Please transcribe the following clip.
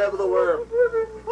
grab the worm.